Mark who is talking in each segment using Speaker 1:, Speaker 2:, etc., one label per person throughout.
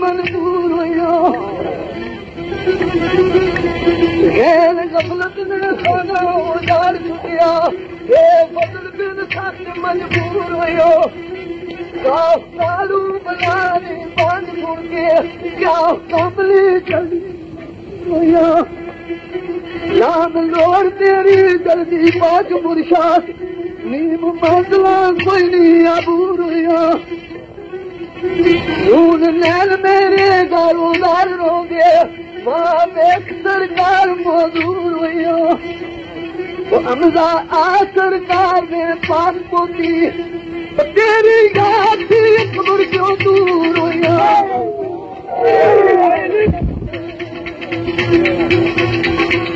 Speaker 1: मजबूर हुया गमल सच मजबूर हुयो तारू दी पांज मुर क्या जल्दी जाम लोड़ तेरी जल्दी पांच पुरशा ोبارو مان سرڪار موجود هئي همزا آ تيري گاڏي درو دور you.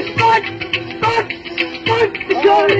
Speaker 1: Scott! Scott! Scott! Scott!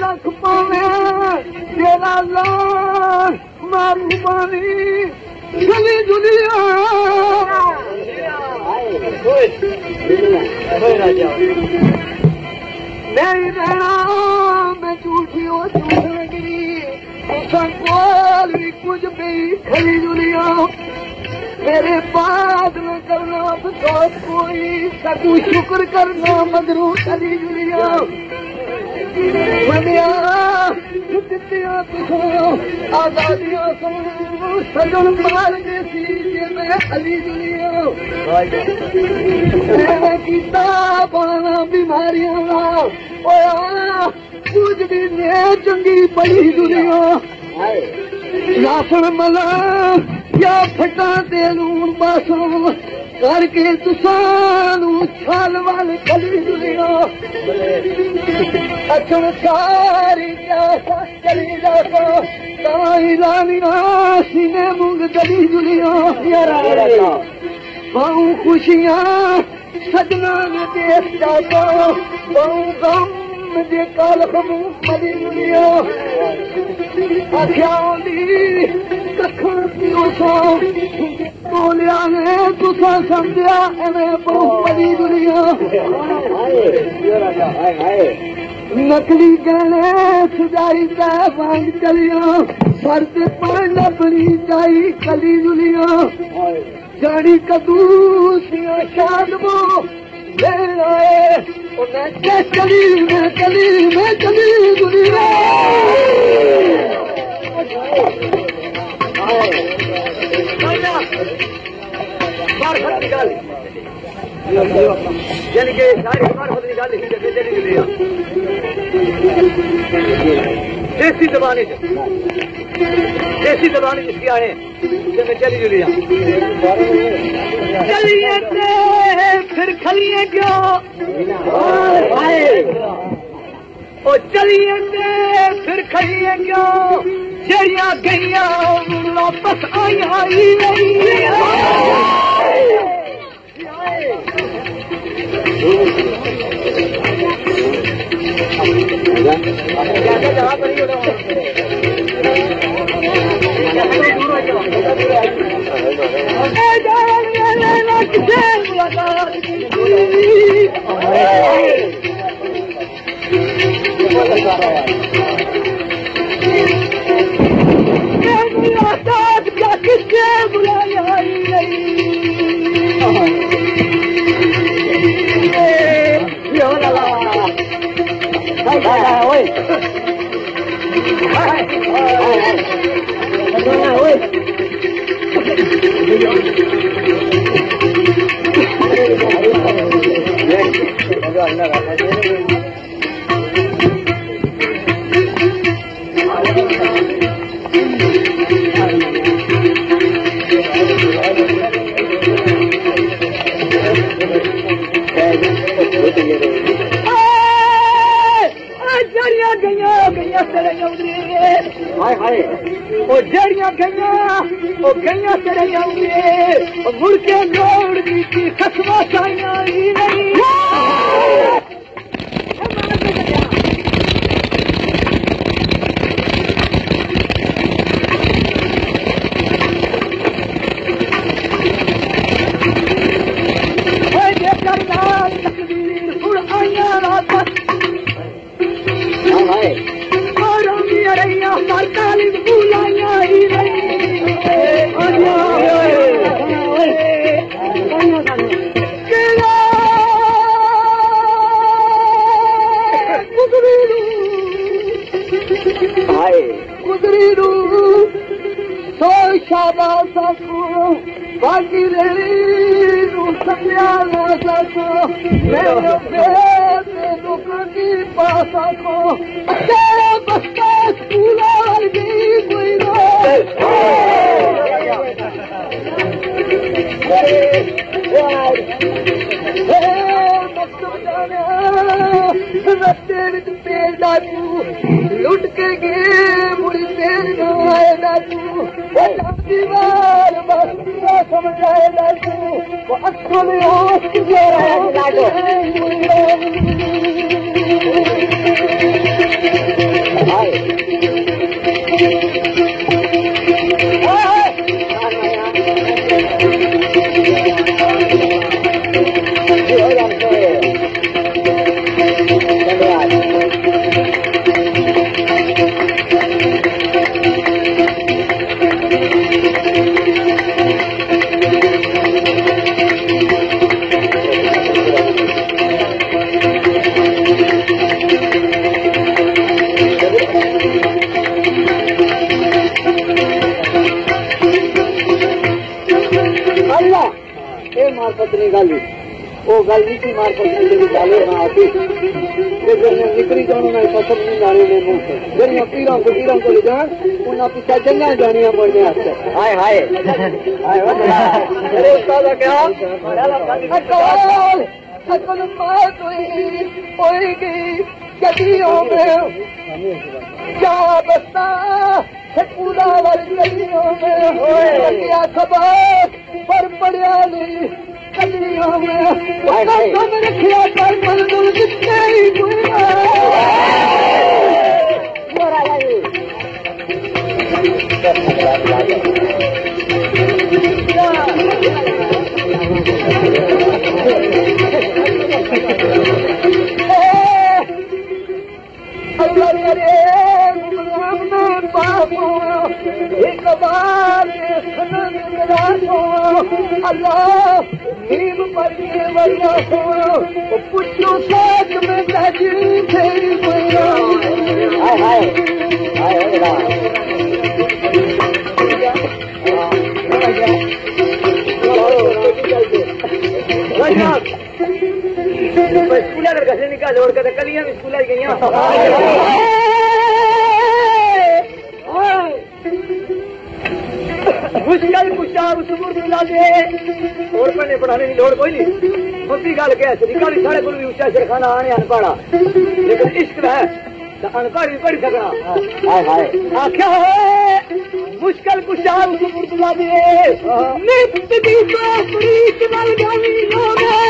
Speaker 1: Lakh پالو پاڻي جلي جليان رهڻ ۾ جهوٺي ان ڪجهه پئي کلي جلي पाद न करणो पोई सगू शुकर करली आज़ादी अलीजियां पाण बीमारियां कुझ भी न चंगी पली दुनिया। रसण मला فٽا تي لون پاسو ڪرلي توهان سيني مل چلي جليان مو خشيان ਬਹੁ ਗਮ मुझे काल खमू मरी दुनिया अख्याली कखन पियो सा। बोलिया ने तुसा समझया एवे बहु मरी दुनिया नकली गहने सुजाई दै वांग चलिया। फर्द पर लपनी जाई कली दुनिया जानी कदू सिया शाद बो लेना है उन्हें के चली मैं चली मैं चली दुनिया
Speaker 2: यानी कि सारी मार्फत की गल ही जगह चली गई देसी जबानी च देसी जबानी सियाने जगह चली
Speaker 1: जड़िया गईया वापस आया ही किससे बुलाया जड़ियां गईयां ओ गईयां तेरे औंदे ओ मुड़ के लोड़ दी की खसमा साइयां ही नहीं सको मेरे बेटे दुख की पा सको तेरे बस्ता स्कूल की कोई लुट के गे बस समझाए मार्फत नहीं गाली वो गल थी मार्फत जब गाले ना आती। निकली तो नहीं जाने ने मुँह से जब पीरों को पीरों को ले जान जंगा जानिया आते
Speaker 2: हाय हाय। हाय अरे उस्ताद क्या?
Speaker 1: अकल। अकल बात हुई होएगी गलियों में क्या बस्ता? पूरा वाली गलियों में क्या खबर पर पड़िया नहीं गलियों भीम पढ़िए वैया सोना पुछो साथ में लजरी थे वैया
Speaker 2: हाय हाय हाय बेटा स्कूल लड़का से निकाल और कलियाँ भी स्कूल आई गई मुश्किल कुछा उस मुर्दा दे और पढ़ने पढ़ाने की लोड़ कोई नहीं। मुद्दी गल क्या तरीका भी साढ़े को भी उच्चा सिरखाना आने अनपढ़ा लेकिन इश्क है तो अनपढ़ भी पढ़ी सकना। हाय हाय। आख्या हो मुश्किल कुछा उस मुर्दा दे नित दी तो प्रीत मल गावी तीर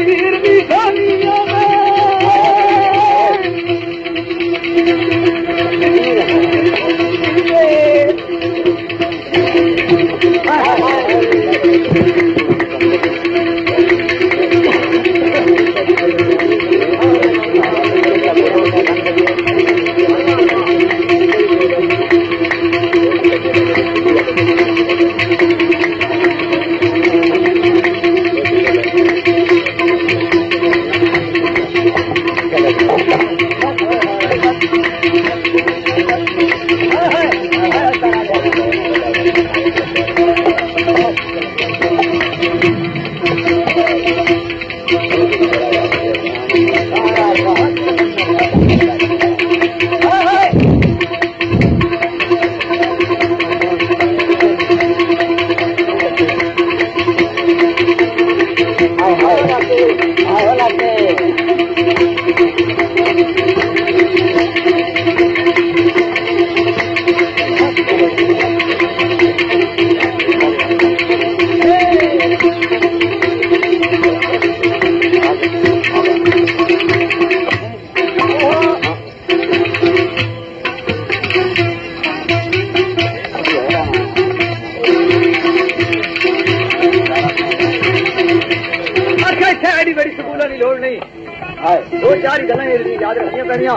Speaker 2: भी ਐਡੀ
Speaker 1: Yeah.